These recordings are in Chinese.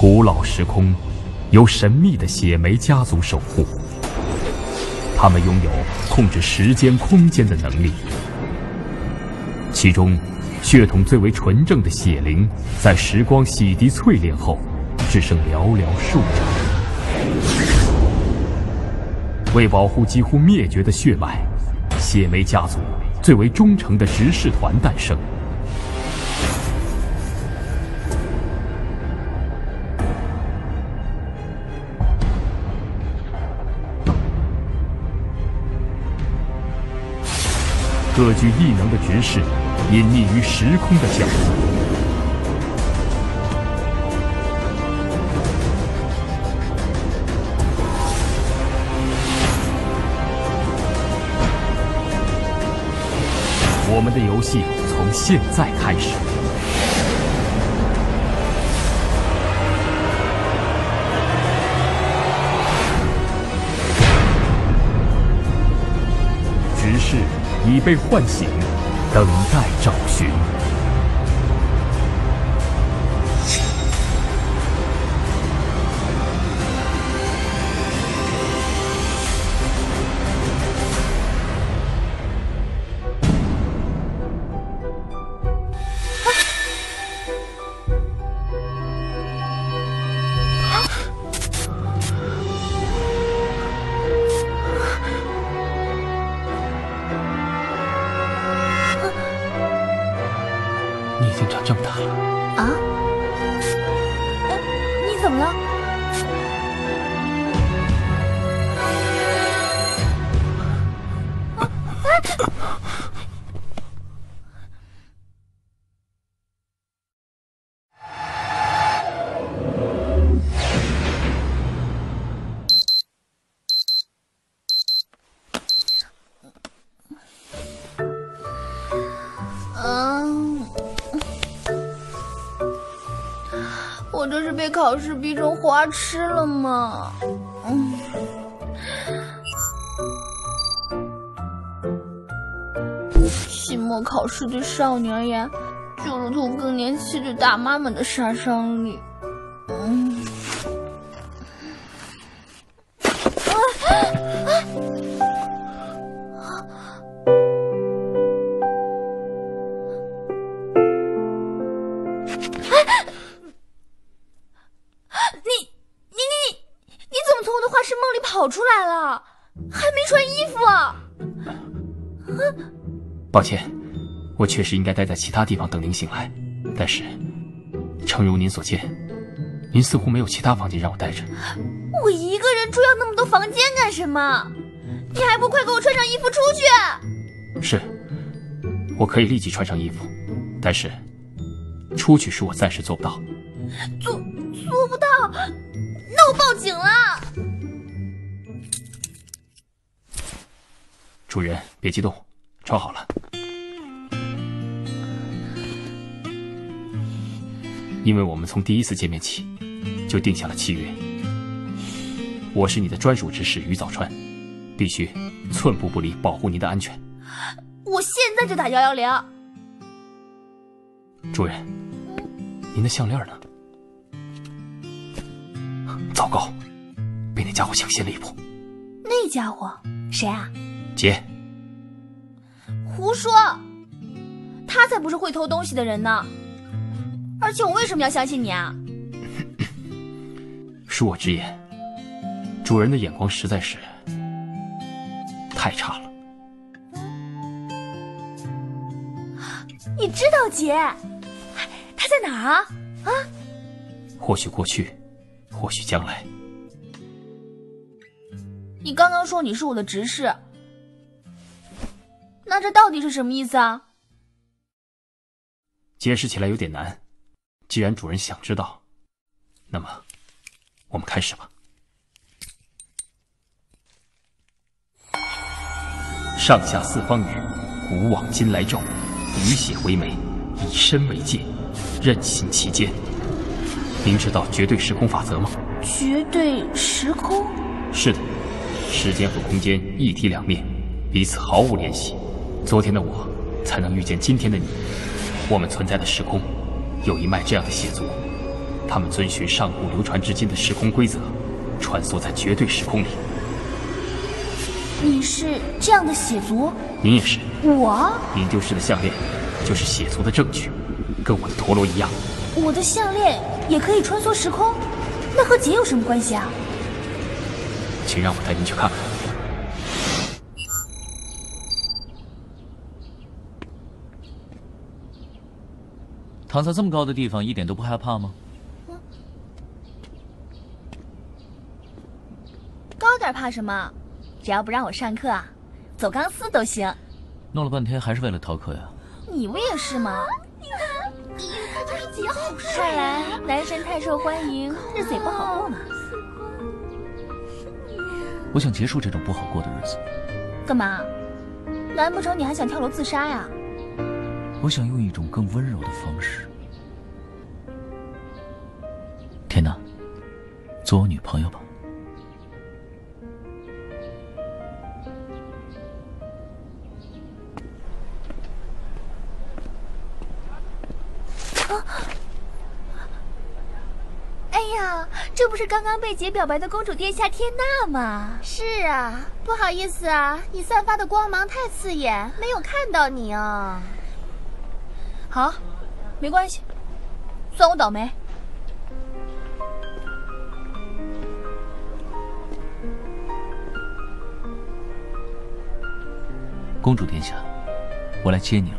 古老时空由神秘的血梅家族守护，他们拥有控制时间空间的能力。其中，血统最为纯正的血灵，在时光洗涤淬炼后，只剩寥寥数掌。为保护几乎灭绝的血脉，血梅家族最为忠诚的执事团诞生。各具异能的局势，隐匿于时空的角落。我们的游戏从现在开始。局势。已被唤醒，等待找寻。被考试逼成花痴了吗？嗯。期末考试对少女而言，就如同更年期对大妈们的杀伤力。跑出来了，还没穿衣服。抱歉，我确实应该待在其他地方等您醒来。但是，诚如您所见，您似乎没有其他房间让我待着。我一个人住要那么多房间干什么？你还不快给我穿上衣服出去？是，我可以立即穿上衣服，但是出去是我暂时做不到。做做不到？那我报警了。主人，别激动，穿好了。因为我们从第一次见面起就定下了契约，我是你的专属执事于早川，必须寸步不离，保护您的安全。我现在就打幺幺零。主人，您的项链呢？糟糕，被那家伙抢先了一步。那家伙谁啊？姐，胡说！他才不是会偷东西的人呢。而且我为什么要相信你啊？恕我直言，主人的眼光实在是太差了。你知道姐？他在哪儿啊？啊？或许过去，或许将来。你刚刚说你是我的执事。那这到底是什么意思啊？解释起来有点难。既然主人想知道，那么我们开始吧。上下四方宇，古往今来咒，以血为媒，以身为戒，任行其间。您知道绝对时空法则吗？绝对时空？是的，时间和空间一体两面，彼此毫无联系。昨天的我，才能遇见今天的你。我们存在的时空，有一脉这样的血族，他们遵循上古流传至今的时空规则，穿梭在绝对时空里。你是这样的血族？您也是。我？您丢失的项链，就是血族的证据，跟我的陀螺一样。我的项链也可以穿梭时空，那和劫有什么关系啊？请让我带您去看看。躺在这么高的地方，一点都不害怕吗？高点怕什么？只要不让我上课，走钢丝都行。弄了半天还是为了逃课呀？你不也是吗？你看，他就是极好事。看来男神太受欢迎，日子也不好过嘛。我想结束这种不好过的日子。干嘛？难不成你还想跳楼自杀呀？我想用一种更温柔的方式。天哪，做我女朋友吧。啊！哎呀这不是刚刚被姐表白的公主殿下天娜吗？是啊，不好意思啊，你散发的光芒太刺眼，没有看到你啊。好，没关系，算我倒霉。公主殿下，我来接你了。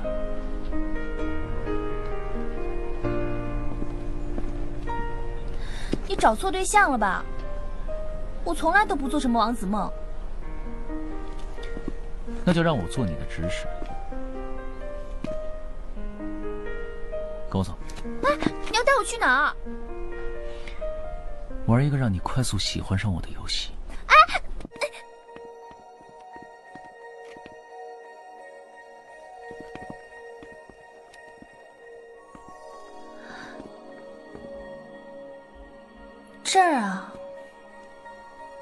你找错对象了吧？我从来都不做什么王子梦。那就让我做你的指使。跟我走。哎，你要带我去哪儿？玩一个让你快速喜欢上我的游戏。哎。这儿啊，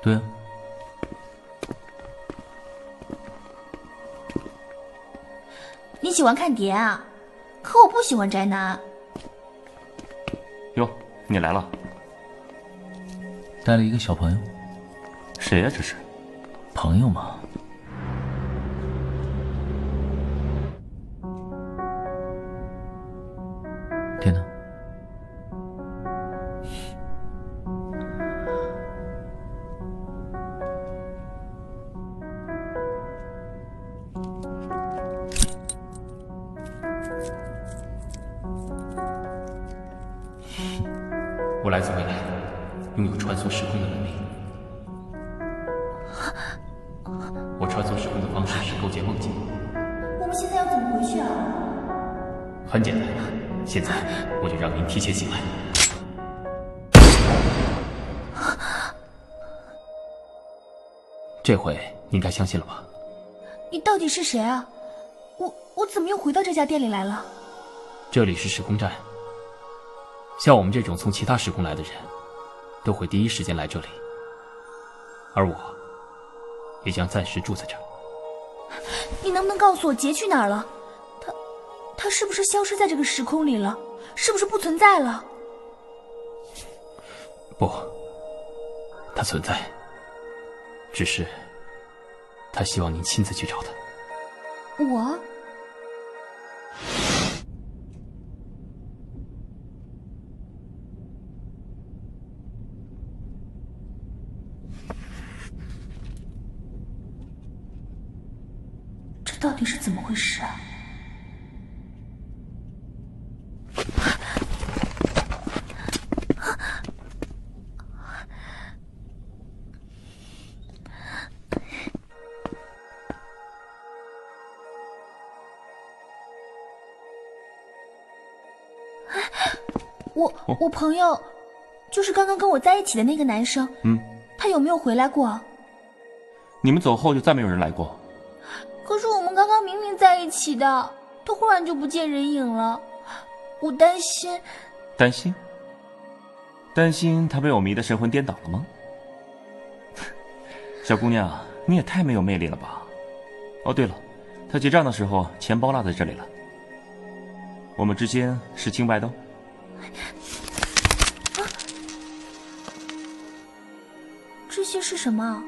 对啊。你喜欢看碟啊？不喜欢宅男。哟，你来了，带了一个小朋友。谁呀？这是？朋友嘛。我来自未来，拥有穿梭时空的能力。我穿梭时空的方式是构建梦境。我们现在要怎么回去啊？很简单，现在我就让您提前醒来。这回你该相信了吧？你到底是谁啊？我我怎么又回到这家店里来了？这里是时空站。像我们这种从其他时空来的人，都会第一时间来这里，而我，也将暂时住在这儿。你能不能告诉我杰去哪儿了？他，他是不是消失在这个时空里了？是不是不存在了？不，他存在，只是，他希望您亲自去找他。我。我我朋友，就是刚刚跟我在一起的那个男生。嗯，他有没有回来过？你们走后就再没有人来过。可是我们刚刚明明在一起的，他忽然就不见人影了，我担心。担心？担心他被我迷得神魂颠倒了吗？小姑娘，你也太没有魅力了吧！哦，对了，他结账的时候钱包落在这里了。我们之间是清白的。哦。这些是什么？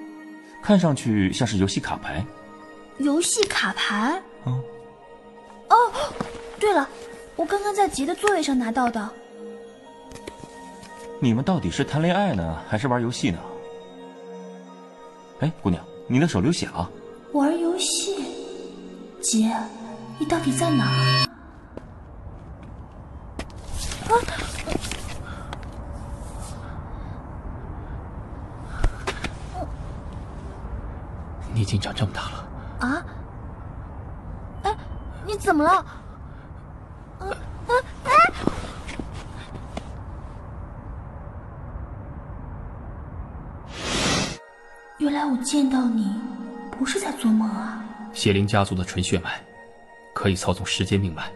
看上去像是游戏卡牌。游戏卡牌？嗯。哦，对了，我刚刚在杰的座位上拿到的。你们到底是谈恋爱呢，还是玩游戏呢？哎，姑娘，你的手流血了。玩游戏？杰，你到底在哪？啊！你已经长这么大了。啊？哎，你怎么了？啊啊啊！原来我见到你不是在做梦啊！邪灵家族的纯血脉可以操纵时间命脉，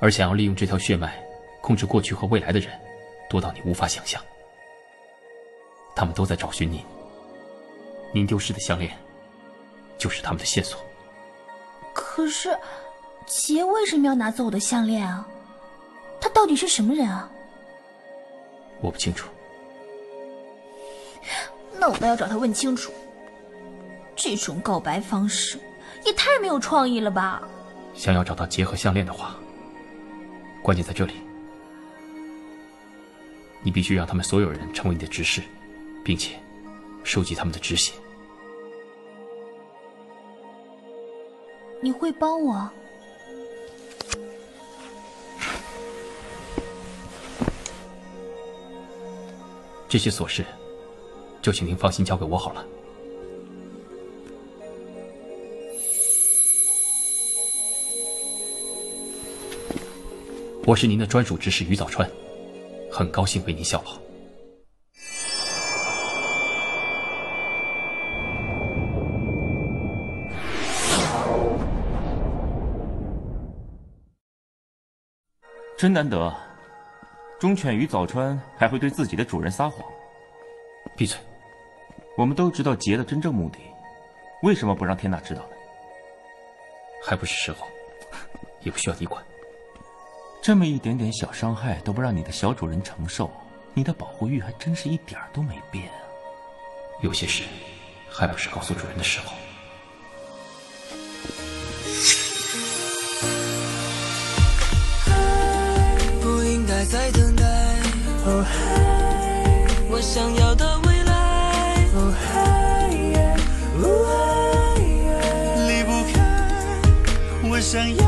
而想要利用这条血脉控制过去和未来的人，多到你无法想象。他们都在找寻你。您丢失的项链，就是他们的线索。可是，杰为什么要拿走我的项链啊？他到底是什么人啊？我不清楚。那我倒要找他问清楚。这种告白方式也太没有创意了吧！想要找到杰和项链的话，关键在这里。你必须让他们所有人成为你的执事，并且收集他们的止血。你会帮我？这些琐事，就请您放心交给我好了。我是您的专属执事于早川，很高兴为您效劳。真难得，忠犬与早川还会对自己的主人撒谎。闭嘴！我们都知道劫的真正目的，为什么不让天娜知道呢？还不是时候，也不需要你管。这么一点点小伤害都不让你的小主人承受，你的保护欲还真是一点都没变啊。有些事，还不是告诉主人的时候。想要的未来。离不开，我想要。